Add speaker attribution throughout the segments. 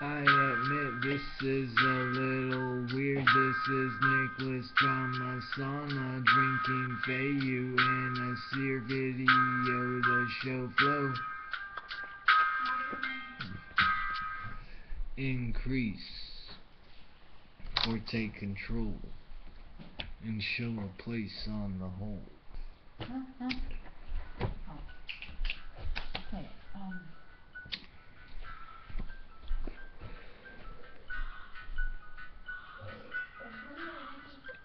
Speaker 1: I admit this is a little weird. This is Nicholas Tramasana drinking Fayu in a seer video to show flow. Increase or take control and show a place on the whole.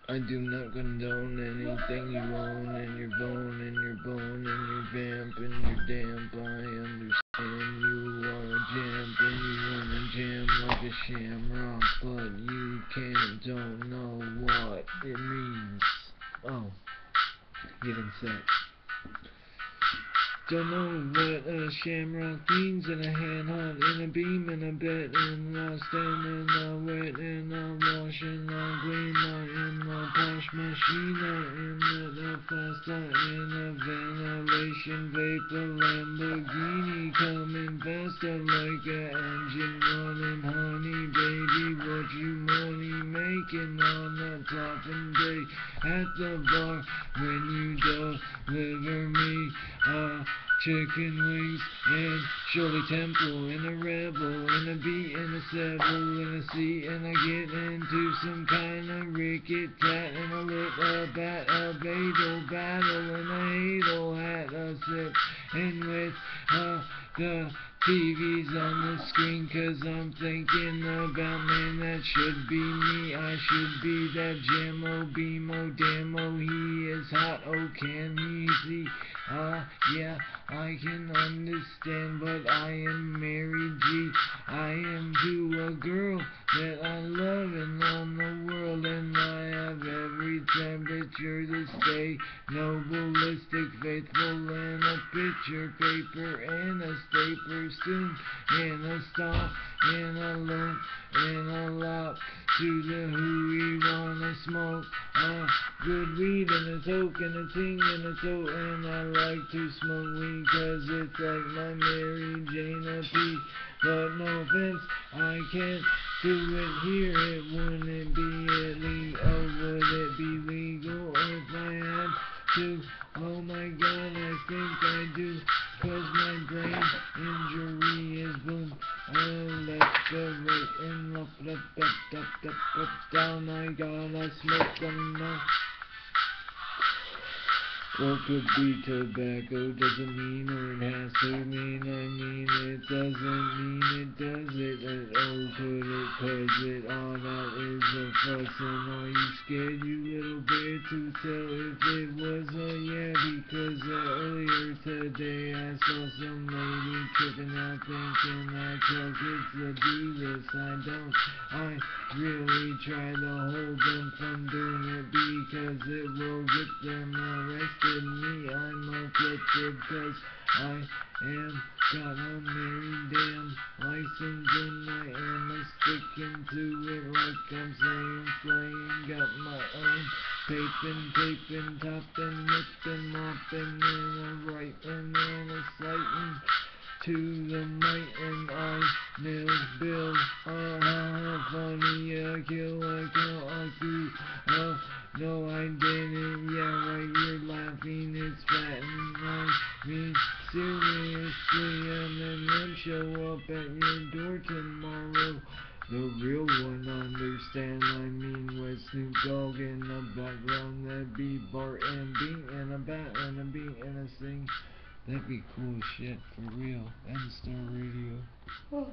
Speaker 1: I do not condone anything you own and your bone and your bone and your vamp and your damp. I understand you are a jamp and you wanna jam like a shamrock, but you can't, don't know what it means. Oh, getting set. Don't know what a shamrock means in a hand hunt, in a beam, in a bet, in a stand, in a wet, in a wash, in a glean, in a posh machine, in a fast, in a ventilation vapor Lamborghini, coming faster like a engine running, honey, baby, what you making on the top day at the bar. When you deliver me a chicken wings and Shirley Temple and a rebel and a beat and a sevel and a C and I get into some kind of ricket tat and a lit a bat a badal battle and a hadel hat a sip and with uh, the TV's on the screen cause I'm thinking about man that should be me. I should be that Jamo Bimo Damo he is hot oh can he see? Ah uh, yeah I can understand but I am Mary G I am to a girl that I love and on the world and I have every temperature to stay. Nobilistic faithful and a picture paper and a stapler soon. And a stomp and a lump and a lop to the who we wanna smoke. A good weed and a toke and a ting and a tote and I like to smoke weed cause it's like my Mary Jane a P but no offense I can't do it here. It wouldn't be illegal. Oh, would it be legal if I had to? Oh my god I think I do. Cause my brain injury is oh up up up down I gotta smoke them now what could be tobacco doesn't mean or it has to mean I mean it doesn't mean it does it and oh could it cause it all that is a fuss and are you scared you little bear to tell if it was a yeah because uh, earlier today I saw some lady tripping out thinking that cause it's a D-list I don't I really try to hold them from doing it because it will get them arrested me, I'm afflicted cause I am got a Mary damn license and I am a sticking to it like I'm saying playing got my own. Taping, taping, topping, whipping, mopping and a ripening and a slighting to the might. And I nail Bill uh huh funny yeah kill I kill I do uh no I didn't show up at your door tomorrow the real one understand I mean with Snoop Dogg in the background that'd be Bart and Beat and a bat and a beat and a sing That'd be cool shit, for real. End Star Radio. Oh.